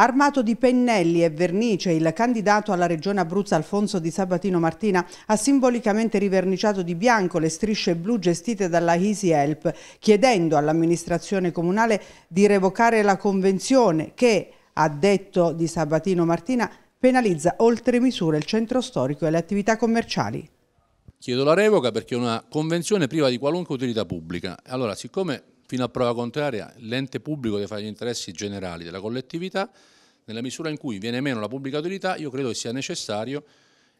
Armato di pennelli e vernice, il candidato alla regione Abruzzo Alfonso Di Sabatino Martina ha simbolicamente riverniciato di bianco le strisce blu gestite dalla Easy Help, chiedendo all'amministrazione comunale di revocare la convenzione che, ha detto Di Sabatino Martina, penalizza oltre misura il centro storico e le attività commerciali. Chiedo la revoca perché è una convenzione priva di qualunque utilità pubblica. Allora, siccome fino a prova contraria l'ente pubblico deve fare gli interessi generali della collettività, nella misura in cui viene meno la pubblica utilità, io credo che sia necessario,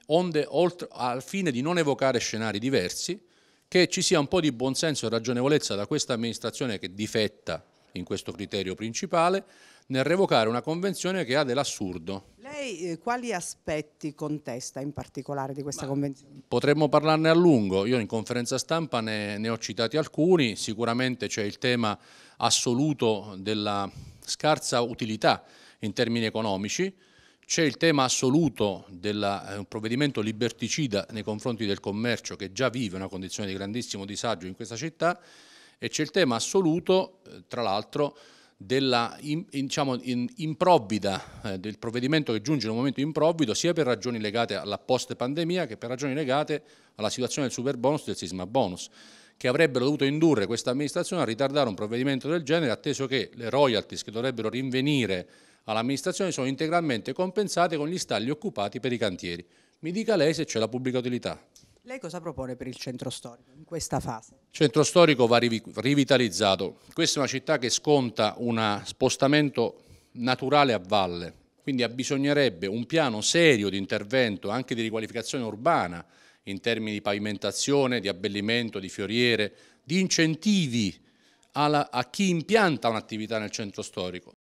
onde, oltre, al fine di non evocare scenari diversi, che ci sia un po' di buonsenso e ragionevolezza da questa amministrazione che difetta in questo criterio principale, nel revocare una convenzione che ha dell'assurdo. Lei eh, quali aspetti contesta in particolare di questa Ma convenzione? Potremmo parlarne a lungo, io in conferenza stampa ne, ne ho citati alcuni, sicuramente c'è il tema assoluto della scarsa utilità in termini economici, c'è il tema assoluto del eh, provvedimento liberticida nei confronti del commercio che già vive una condizione di grandissimo disagio in questa città. E c'è il tema assoluto, eh, tra l'altro, della in, diciamo, in, improvvida, eh, del provvedimento che giunge in un momento improvvido sia per ragioni legate alla post pandemia che per ragioni legate alla situazione del super bonus e del sisma bonus che avrebbero dovuto indurre questa amministrazione a ritardare un provvedimento del genere atteso che le royalties che dovrebbero rinvenire all'amministrazione sono integralmente compensate con gli stalli occupati per i cantieri. Mi dica lei se c'è la pubblica utilità. Lei cosa propone per il centro storico in questa fase? Il centro storico va rivitalizzato. Questa è una città che sconta un spostamento naturale a valle, quindi abbisognerebbe un piano serio di intervento, anche di riqualificazione urbana, in termini di pavimentazione, di abbellimento, di fioriere, di incentivi alla, a chi impianta un'attività nel centro storico.